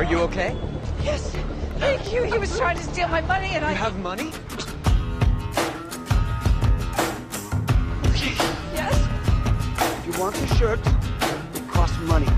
Are you okay? Yes. Thank you. He was trying to steal my money and I... You have money? Okay. Yes? If you want the shirt, it costs money.